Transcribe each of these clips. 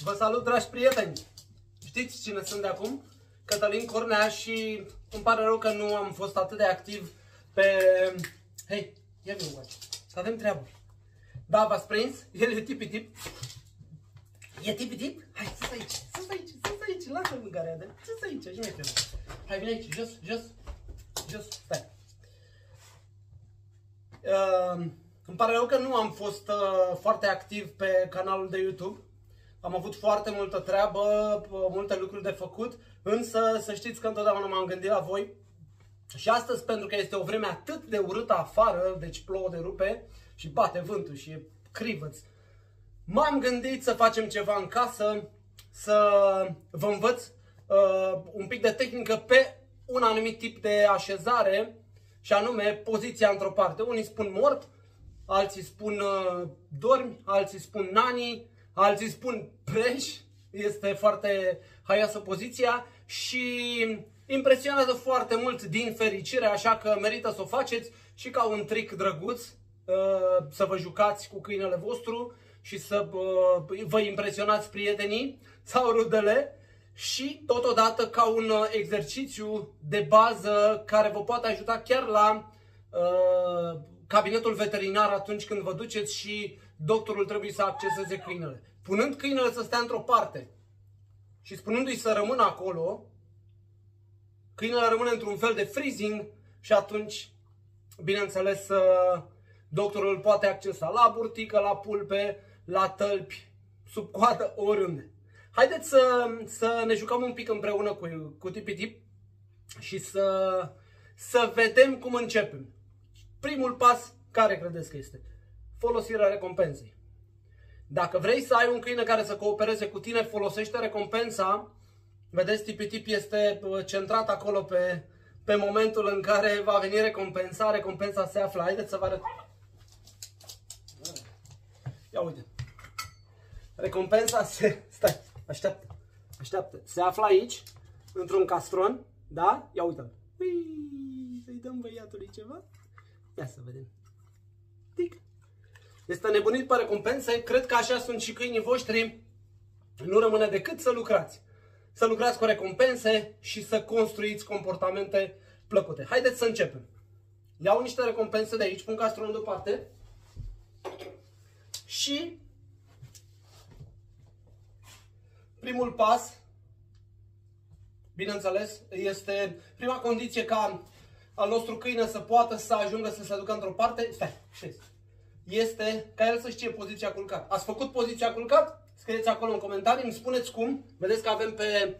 Vă salut, dragi prieteni! Știți cine sunt de acum? Cătălin Cornea și îmi pare rău că nu am fost atât de activ pe... Hei, ia mi încoace, că avem treabă. Da, v-ați prins? El e tipi tip. E tipi tip? Hai, să aici, să aici, să aici, lasă mâncarea de... Să aici, și mai Hai, vine aici, jos, jos, jos, stai. Uh, îmi pare rău că nu am fost uh, foarte activ pe canalul de YouTube. Am avut foarte multă treabă, multe lucruri de făcut, însă să știți că întotdeauna m-am gândit la voi. Și astăzi, pentru că este o vreme atât de urâtă afară, deci plouă de rupe și bate vântul și e crivăț, m-am gândit să facem ceva în casă, să vă învăț uh, un pic de tehnică pe un anumit tip de așezare, și anume poziția într-o parte. Unii spun mort, alții spun uh, dormi, alții spun nani, alții spun preș, este foarte haioasă poziția și impresionează foarte mult din fericire, așa că merită să o faceți și ca un trick drăguț uh, să vă jucați cu câinele vostru și să uh, vă impresionați prietenii sau rudele și totodată ca un exercițiu de bază care vă poate ajuta chiar la uh, cabinetul veterinar atunci când vă duceți și doctorul trebuie să acceseze câinele. Punând câinele să stea într-o parte și spunându-i să rămână acolo, câinele rămâne într-un fel de freezing și atunci, bineînțeles, doctorul poate accesa la burtică, la pulpe, la tălpi, sub coadă, oriunde. Haideți să, să ne jucăm un pic împreună cu, cu Tipi Tip și să, să vedem cum începem. Primul pas, care credeți că este? Folosirea recompensei. Dacă vrei să ai un câine care să coopereze cu tine, folosește recompensa. Vedeți, Tipitip este uh, centrat acolo pe, pe momentul în care va veni recompensa. Recompensa se află. Haideți să vă arăt. Ia uite. Recompensa se... Stai, așteaptă. Așteaptă. Se află aici, într-un castron. Da? Ia uite-l. Să-i dăm băiatului ceva. Ia să vedem. Tic. Este nebunit pe recompense. Cred că așa sunt și câinii voștri. Nu rămâne decât să lucrați. Să lucrați cu recompense și să construiți comportamente plăcute. Haideți să începem. Iau niște recompense de aici, pun castronul deoparte. Și primul pas, bineînțeles, este prima condiție ca al nostru câine să poată să ajungă să se ducă într-o parte, stai, știți, este ca el să știe poziția culcat. Ați făcut poziția culcat? Scrieți acolo în comentarii, îmi spuneți cum. Vedeți că avem pe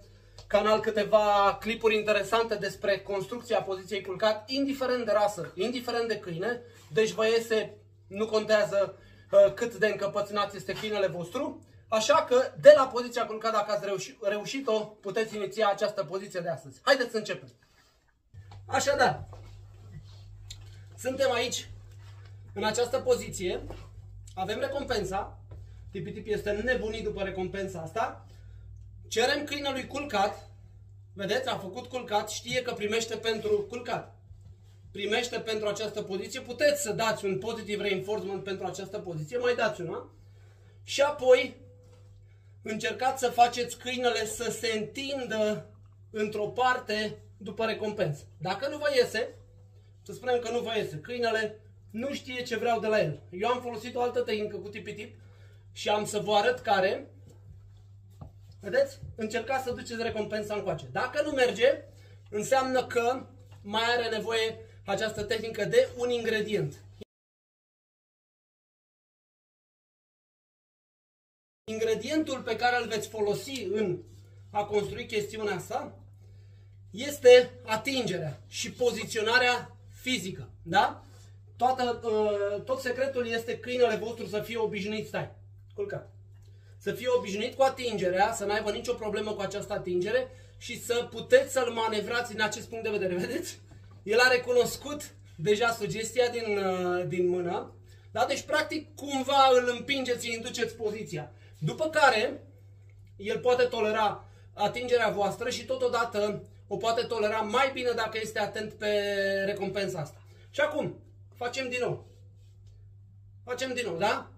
canal câteva clipuri interesante despre construcția poziției culcat, indiferent de rasă, indiferent de câine. Deci vă iese, nu contează uh, cât de încăpățânat este câinele vostru. Așa că, de la poziția culcat, dacă ați reușit, reușit-o, puteți iniția această poziție de astăzi. Haideți să începem! Așadar, suntem aici, în această poziție, avem recompensa, tipi tipi este nebunit după recompensa asta, cerem câinelui culcat, vedeți, a făcut culcat, știe că primește pentru culcat. Primește pentru această poziție, puteți să dați un positive reinforcement pentru această poziție, mai dați una, și apoi încercați să faceți câinele să se întindă într-o parte după recompensă. Dacă nu vă iese, să spunem că nu vă iese, câinele nu știe ce vreau de la el. Eu am folosit o altă tehnică cu tipi-tip și am să vă arăt care. Vedeți? Încercați să duceți recompensa încoace. Dacă nu merge, înseamnă că mai are nevoie această tehnică de un ingredient. Ingredientul pe care îl veți folosi în a construi chestiunea asta este atingerea și poziționarea fizică. Da? Toată, uh, tot secretul este câinele vostru să fie obișnuit, stai, culcat. Să fie obișnuit cu atingerea, să n-aibă nicio problemă cu această atingere și să puteți să-l manevrați în acest punct de vedere. Vedeți? El a recunoscut deja sugestia din, uh, din mână. Da? Deci, practic, cumva îl împingeți, îi induceți poziția. După care, el poate tolera atingerea voastră și totodată o poate tolera mai bine dacă este atent pe recompensa asta. Și acum, facem din nou. Facem din nou, da?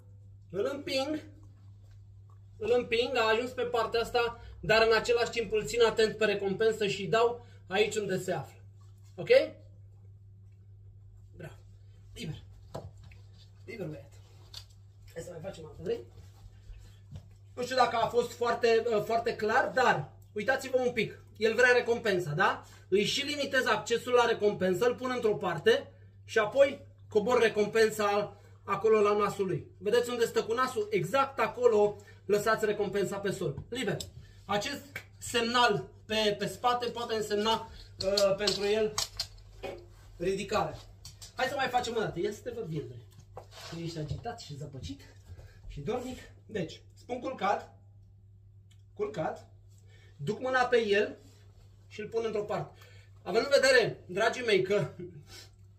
Îl împing, îl împing, a ajuns pe partea asta, dar în același timp îl țin atent pe recompensă și dau aici unde se află. Ok? Bravo. Liber. Liber, băiat. Hai să mai facem altă, vrei? Nu știu dacă a fost foarte, uh, foarte clar, dar uitați-vă un pic. El vrea recompensa, da? Îi și limitez accesul la recompensă, îl pun într-o parte și apoi cobor recompensa acolo la nasul lui. Vedeți unde stă cu nasul? Exact acolo lăsați recompensa pe sol. Liber. Acest semnal pe, pe spate poate însemna uh, pentru el ridicare. Hai să mai facem o dată. Ia să te văd bine. Ești agitat și zăpăcit și dornic. Deci, spun culcat, culcat, duc mâna pe el și îl pun într-o parte. Având în vedere, dragii mei, că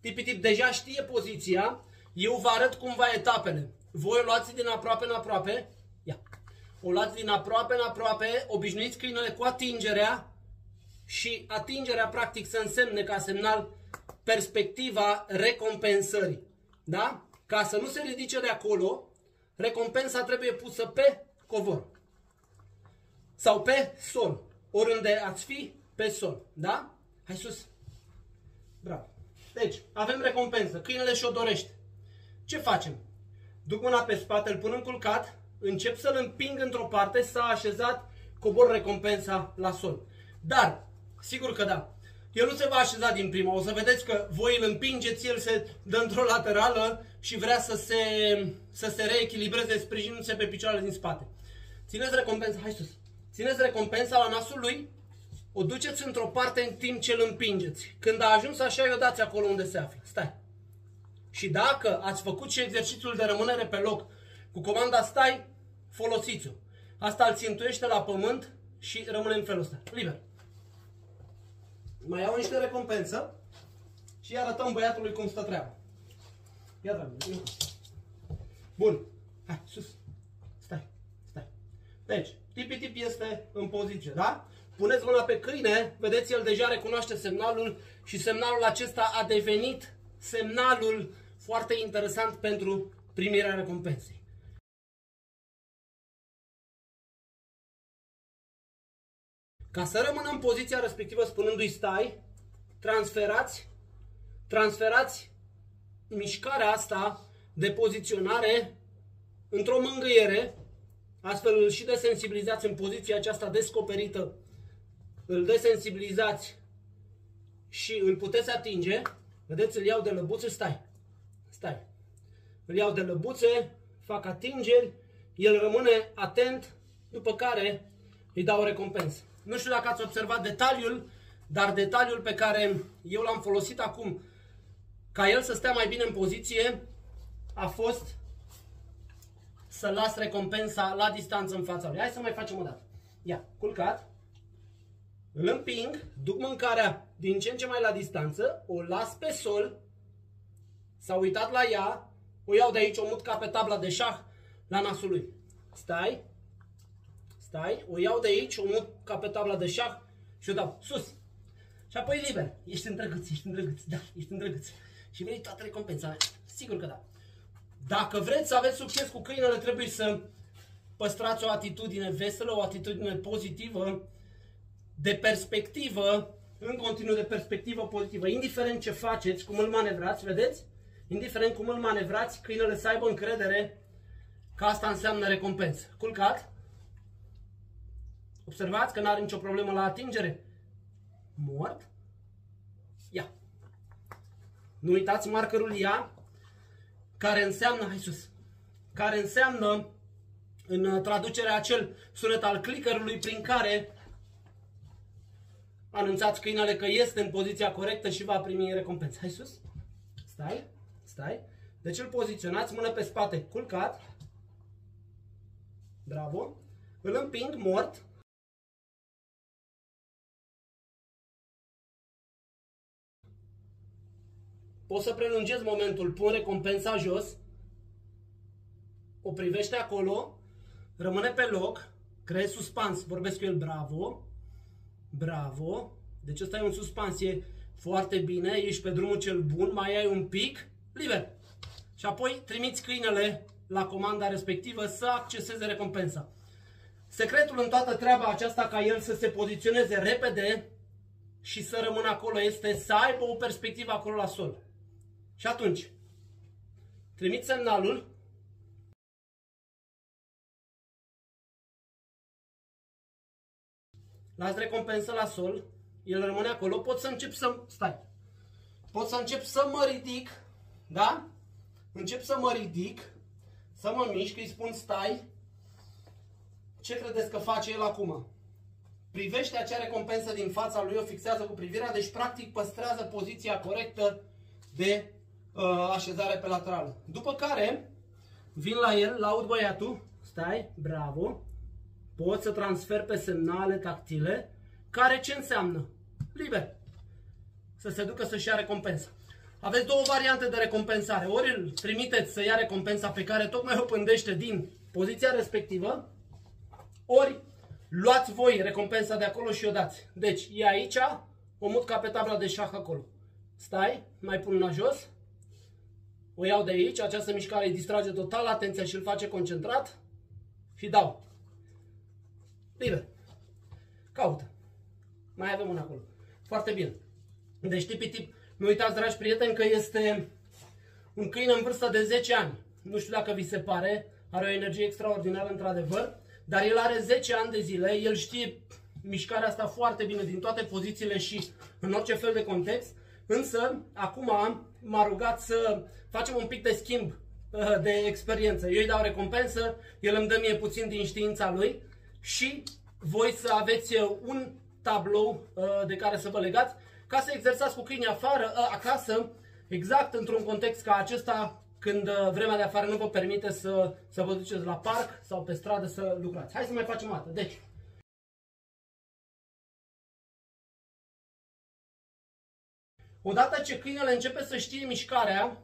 tipi tip deja știe poziția, eu vă arăt cum va etapele. Voi o luați din aproape în aproape. Ia. O luați din aproape în aproape, obișnuiți câinele cu atingerea și atingerea practic să însemne ca semnal perspectiva recompensării. Da? Ca să nu se ridice de acolo, recompensa trebuie pusă pe covor. Sau pe sol. Oriunde ați fi, pe sol. Da? Hai sus. Bravo. Deci, avem recompensă. Câinele și-o dorește. Ce facem? Duc mâna pe spate, îl pun în culcat, încep să-l împing într-o parte, s-a așezat, cobor recompensa la sol. Dar, sigur că da, el nu se va așeza din prima. O să vedeți că voi îl împingeți, el se dă într-o laterală și vrea să se, să se reechilibreze sprijinându-se pe picioarele din spate. Țineți recompensa, hai sus. Țineți recompensa la nasul lui, o duceți într-o parte în timp ce îl împingeți. Când a ajuns așa, i-o dați acolo unde se află. Stai. Și dacă ați făcut și exercițiul de rămânere pe loc cu comanda stai, folosiți-o. Asta îl țintuiește la pământ și rămâne în felul ăsta. Liber. Mai iau niște recompensă și arătăm băiatului cum stă treaba. Ia, dragul. Bun. Hai, sus. Stai. Stai. Deci, tipi tip este în poziție, da? Puneți mâna pe câine, vedeți, el deja recunoaște semnalul și semnalul acesta a devenit semnalul foarte interesant pentru primirea recompensei. Ca să rămână în poziția respectivă spunându-i stai, transferați, transferați mișcarea asta de poziționare într-o mângâiere, astfel îl și desensibilizați în poziția aceasta descoperită, îl desensibilizați și îl puteți atinge, vedeți, îl iau de lăbuță, stai, stai, îl iau de lăbuțe, fac atingeri, el rămâne atent, după care îi dau o recompensă. Nu știu dacă ați observat detaliul, dar detaliul pe care eu l-am folosit acum ca el să stea mai bine în poziție a fost să las recompensa la distanță în fața lui. Hai să mai facem o dată. Ia, culcat, îl împing, duc mâncarea din ce în ce mai la distanță, o las pe sol, s-a uitat la ea, o iau de aici, o mut ca pe tabla de șah la nasul lui. Stai, Stai, o iau de aici, o mut ca pe tabla de șah și o dau sus. Și apoi liber. Ești îndrăgâț, ești îndrăgâț, da, ești îndrăgâț. Și vrei toată recompensa. Sigur că da. Dacă vreți să aveți succes cu câinele, trebuie să păstrați o atitudine veselă, o atitudine pozitivă, de perspectivă, în continuu de perspectivă pozitivă. Indiferent ce faceți, cum îl manevrați, vedeți? Indiferent cum îl manevrați, câinele să aibă încredere că asta înseamnă recompensă. Culcat? Observați că nu are nicio problemă la atingere. Mort. Ia. Nu uitați markerul ia, care înseamnă, hai sus, care înseamnă în traducerea acel sunet al clickerului prin care anunțați câinele că este în poziția corectă și va primi recompensă. Hai sus. Stai. Stai. Deci îl poziționați, mână pe spate, culcat. Bravo. Îl împing, mort. Poți să prelungezi momentul, pun recompensa jos, o privește acolo, rămâne pe loc, creezi suspans, vorbesc cu el, bravo, bravo, deci ăsta e un suspans, e foarte bine, ești pe drumul cel bun, mai ai un pic, liber. Și apoi trimiți câinele la comanda respectivă să acceseze recompensa. Secretul în toată treaba aceasta ca el să se poziționeze repede și să rămână acolo este să aibă o perspectivă acolo la sol. Și atunci, trimit semnalul, las recompensă la sol, el rămâne acolo, pot să încep să... Stai. Pot să încep să mă ridic, da? Încep să mă ridic, să mă mișc, îi spun stai. Ce credeți că face el acum? Privește acea recompensă din fața lui, o fixează cu privirea, deci practic păstrează poziția corectă de uh, așezare pe lateral. După care, vin la el, laud băiatul, stai, bravo, pot să transfer pe semnale tactile, care ce înseamnă? Liber. Să se ducă să-și ia recompensa. Aveți două variante de recompensare. Ori îl trimiteți să ia recompensa pe care tocmai o pândește din poziția respectivă, ori luați voi recompensa de acolo și o dați. Deci, e aici, o mut ca pe tabla de șah acolo. Stai, mai pun la jos, o iau de aici, această mișcare îi distrage total atenția și îl face concentrat și dau. Liber. Caută. Mai avem un acolo. Foarte bine. Deci tipi tip, nu uitați, dragi prieteni, că este un câine în vârstă de 10 ani. Nu știu dacă vi se pare, are o energie extraordinară într-adevăr, dar el are 10 ani de zile, el știe mișcarea asta foarte bine din toate pozițiile și în orice fel de context, însă acum m-a rugat să facem un pic de schimb uh, de experiență. Eu îi dau recompensă, el îmi dă mie puțin din știința lui și voi să aveți un tablou uh, de care să vă legați ca să exersați cu câinii afară, ă, acasă, exact într-un context ca acesta, când ă, vremea de afară nu vă permite să, să vă duceți la parc sau pe stradă să lucrați. Hai să mai facem o dată. Deci, odată ce câinele începe să știe mișcarea,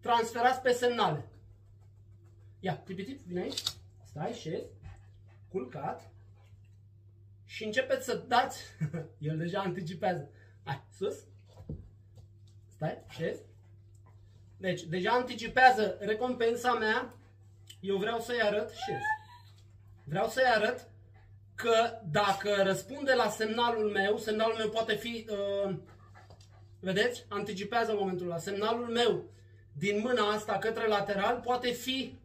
transferați pe semnale. Ia, tip, vine aici, stai, șez, culcat, și începeți să dați, el deja anticipează. Hai, sus. Stai, șezi. Deci, deja anticipează recompensa mea. Eu vreau să-i arăt, șezi. Vreau să-i arăt că dacă răspunde la semnalul meu, semnalul meu poate fi, uh, vedeți, anticipează momentul la semnalul meu din mâna asta către lateral poate fi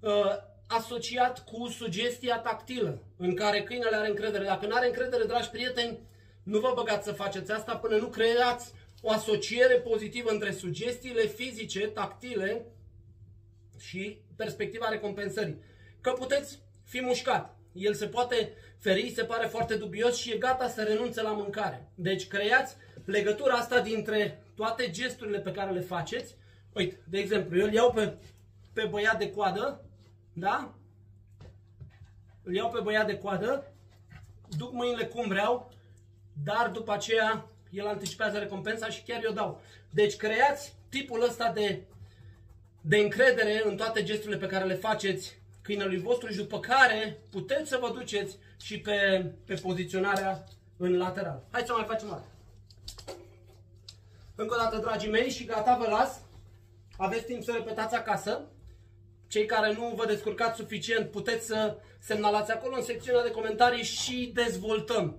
uh, asociat cu sugestia tactilă, în care câinele are încredere. Dacă nu are încredere, dragi prieteni, nu vă băgați să faceți asta până nu creați o asociere pozitivă între sugestiile fizice, tactile și perspectiva recompensării. Că puteți fi mușcat. El se poate feri, se pare foarte dubios și e gata să renunțe la mâncare. Deci creați legătura asta dintre toate gesturile pe care le faceți. Uite, de exemplu, eu îl iau pe, pe băiat de coadă, da? Îl iau pe băiat de coadă, duc mâinile cum vreau, dar după aceea el anticipează recompensa și chiar eu dau. Deci creați tipul ăsta de, de încredere în toate gesturile pe care le faceți câinelui vostru și după care puteți să vă duceți și pe, pe poziționarea în lateral. Hai să mai facem asta. Încă o dată, dragii mei, și gata, vă las. Aveți timp să repetați acasă. Cei care nu vă descurcați suficient puteți să semnalați acolo în secțiunea de comentarii și dezvoltăm.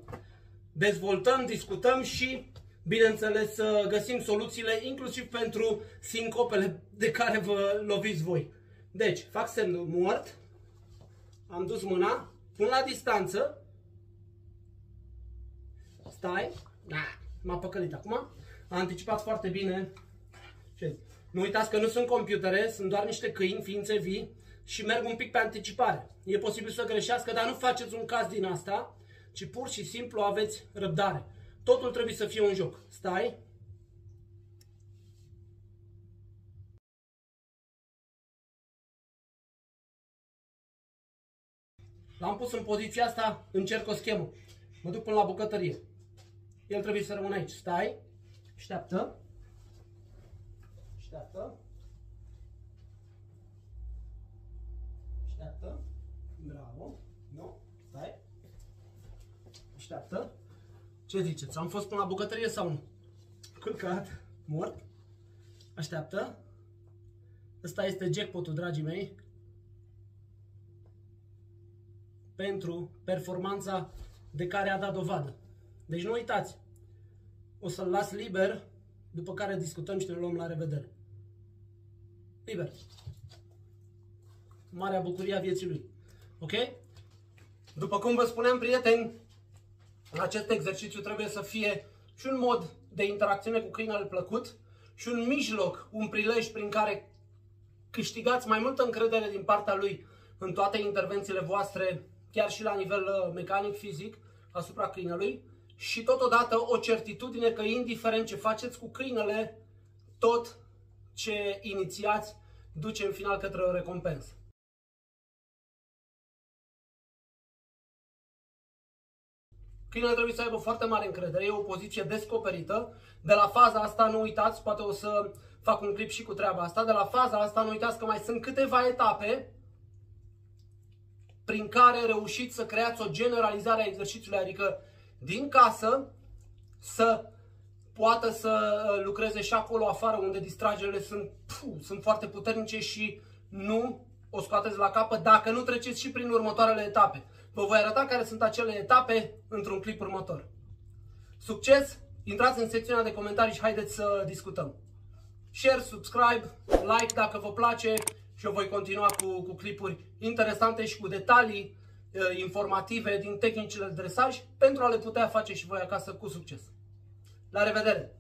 Dezvoltăm, discutăm și, bineînțeles, să găsim soluțiile inclusiv pentru sincopele de care vă loviți voi. Deci, fac semnul mort, am dus mâna, pun la distanță, stai, da, m-a păcălit acum, a anticipat foarte bine. Nu uitați că nu sunt computere, sunt doar niște câini, ființe vii și merg un pic pe anticipare. E posibil să greșească, dar nu faceți un caz din asta, ci pur și simplu aveți răbdare. Totul trebuie să fie un joc. Stai. L-am pus în poziția asta, încerc o schemă. Mă duc până la bucătărie. El trebuie să rămână aici. Stai, așteaptă. Așteaptă. Așteaptă. Bravo. Nu? Stai. Așteaptă. Ce ziceți? Am fost până la bucătărie sau nu? Culcat. Mort. Așteaptă. Ăsta este jackpotul, dragii mei. pentru performanța de care a dat dovadă. Deci nu uitați, o să-l las liber, după care discutăm și ne luăm la revedere. Liber. Marea bucurie a vieții lui. Ok? După cum vă spuneam, prieteni, acest exercițiu trebuie să fie și un mod de interacțiune cu câinele plăcut și un mijloc, un prilej prin care câștigați mai multă încredere din partea lui în toate intervențiile voastre, chiar și la nivel uh, mecanic, fizic, asupra câinelui și totodată o certitudine că indiferent ce faceți cu câinele, tot ce inițiați duce în final către o recompensă. Câinele trebuie să aibă foarte mare încredere, e o poziție descoperită. De la faza asta nu uitați, poate o să fac un clip și cu treaba asta, de la faza asta nu uitați că mai sunt câteva etape prin care reușiți să creați o generalizare a exercițiului, adică din casă să poată să uh, lucreze și acolo afară unde distragerile sunt, puh, sunt foarte puternice și nu o scoateți la capăt dacă nu treceți și prin următoarele etape. Vă voi arăta care sunt acele etape într-un clip următor. Succes! Intrați în secțiunea de comentarii și haideți să discutăm. Share, subscribe, like dacă vă place și eu voi continua cu, cu clipuri interesante și cu detalii uh, informative din tehnicile de dresaj pentru a le putea face și voi acasă cu succes. La revedere!